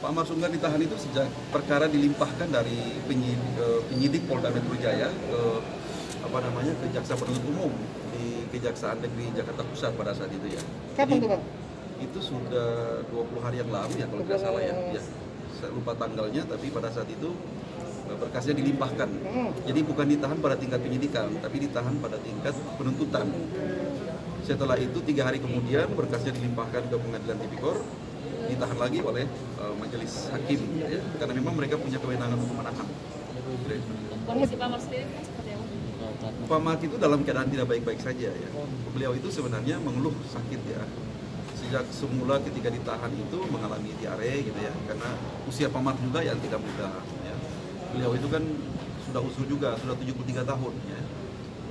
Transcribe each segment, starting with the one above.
Pak Marsunggan ditahan itu sejak perkara dilimpahkan dari penyidik, penyidik Polda Metro Jaya ke apa namanya ke jaksa penuntut umum di Kejaksaan Negeri Jakarta Pusat pada saat itu ya. Kapan itu bang? Itu sudah 20 hari yang lalu ya kalau tidak salah ya. ya. Saya lupa tanggalnya tapi pada saat itu eh, berkasnya dilimpahkan. Hmm. Jadi bukan ditahan pada tingkat penyidikan, tapi ditahan pada tingkat penuntutan. Setelah itu tiga hari kemudian berkasnya dilimpahkan ke pengadilan tipikor, ditahan lagi oleh uh, majelis hakim, ya. karena memang mereka punya kewenangan untuk menahan. Kondisi Pak Mar sendiri seperti apa? Pak Mat itu dalam keadaan tidak baik-baik saja ya. Beliau itu sebenarnya mengeluh sakit ya. Sejak semula ketika ditahan itu mengalami diare gitu ya, karena usia Pak Mat juga yang tidak muda. Ya. Beliau itu kan sudah usul juga, sudah 73 tahun ya.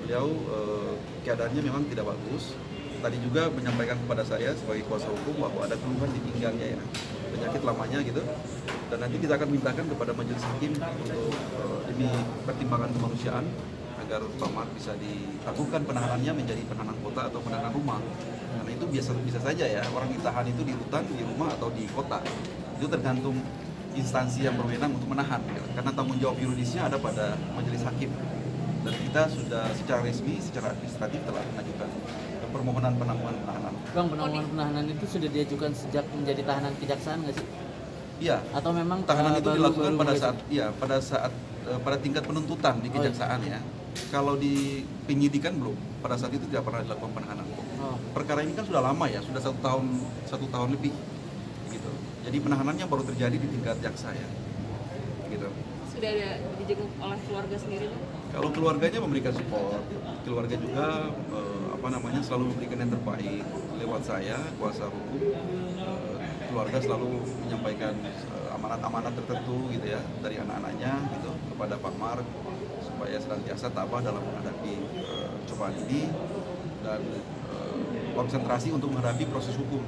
Beliau eh, keadaannya memang tidak bagus. Tadi juga menyampaikan kepada saya sebagai kuasa hukum bahwa ada keluhan di pinggangnya ya, penyakit lamanya gitu. Dan nanti kita akan mintakan kepada majelis hakim untuk eh, demi pertimbangan kemanusiaan agar Pak Mat bisa ditangguhkan penahanannya menjadi penahanan kota atau penahanan rumah. Karena itu biasa bisa saja ya orang ditahan itu di rutan, di rumah atau di kota. Itu tergantung instansi yang berwenang untuk menahan. ya. Karena tanggung jawab yuridisnya ada pada majelis hakim. Dan kita sudah secara resmi, secara administratif telah mengajukan permohonan penangguhan penahanan. Bang, penangguhan penahanan itu sudah diajukan sejak menjadi tahanan kejaksaan nggak sih? Iya, Atau memang tahanan eh, itu baru- dilakukan baru pada saat ya pada saat eh, pada tingkat penuntutan di Oh, iya. kejaksaan ya. Kalau di penyidikan belum, pada saat itu tidak pernah dilakukan penahanan. Oh, Perkara ini kan sudah lama ya, sudah satu tahun satu tahun lebih, gitu. Jadi penahanannya baru terjadi di tingkat jaksa ya, gitu. Sudah ada dijenguk oleh keluarga sendiri? Kalau keluarganya memberikan support, keluarga juga eh, apa namanya selalu memberikan yang terbaik lewat saya kuasa hukum. eh, keluarga selalu menyampaikan eh, amanat-amanat tertentu gitu ya dari anak-anaknya gitu kepada Pak Mar supaya senantiasa tabah dalam menghadapi eh, cobaan ini dan eh, konsentrasi untuk menghadapi proses hukum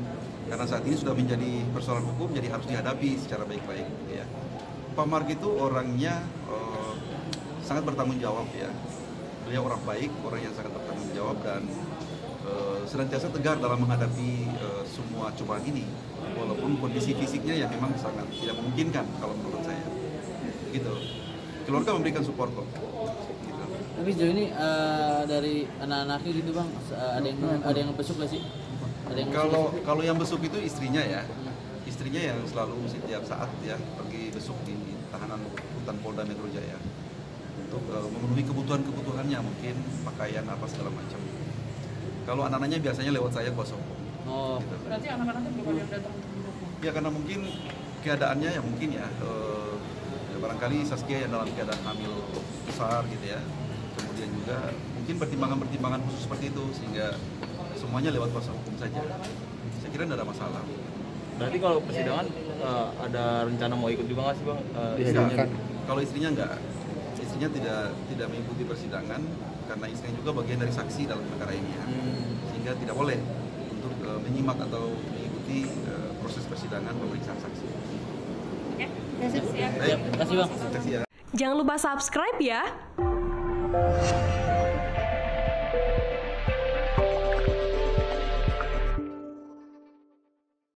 karena saat ini sudah menjadi persoalan hukum jadi harus dihadapi secara baik-baik gitu ya. Pak Mark itu orangnya eh, sangat bertanggung jawab ya. Beliau orang baik, orang yang sangat bertanggung jawab dan eh, senantiasa tegar dalam menghadapi eh, semua cobaan ini. Walaupun kondisi fisiknya yang memang sangat tidak memungkinkan kalau menurut saya. Gitu. Keluarga memberikan support kok. Gitu. tapi sejauh ini eh, dari anak-anaknya gitu bang, eh, ada yang ada yang ngebesuk nggak sih? Ada yang Kalau kalau yang besuk itu istrinya ya. Istrinya yang selalu setiap saat ya pergi besuk di tahanan hutan Polda Metro Jaya untuk eh, memenuhi kebutuhan-kebutuhannya mungkin pakaian apa segala macam. Kalau anak-anaknya biasanya lewat saya kuasa hukum. Oh, Gitu. Berarti anak-anaknya belum ada yang datang Ya karena mungkin keadaannya ya mungkin ya, eh, ya barangkali Saskia yang dalam keadaan hamil besar gitu ya. Kemudian juga mungkin pertimbangan-pertimbangan khusus seperti itu sehingga semuanya lewat kuasa hukum saja. Saya kira tidak ada masalah. Berarti kalau persidangan eh, ada rencana mau ikut juga nggak sih bang? Eh, Istrinya, kalau istrinya enggak, istrinya tidak tidak mengikuti persidangan karena istrinya juga bagian dari saksi dalam perkara ini ya. Hmm. Sehingga tidak boleh untuk eh, menyimak atau mengikuti eh, proses persidangan pemeriksaan saksi. Oke? Terima kasih bang. Terima kasih ya. Jangan lupa subscribe ya.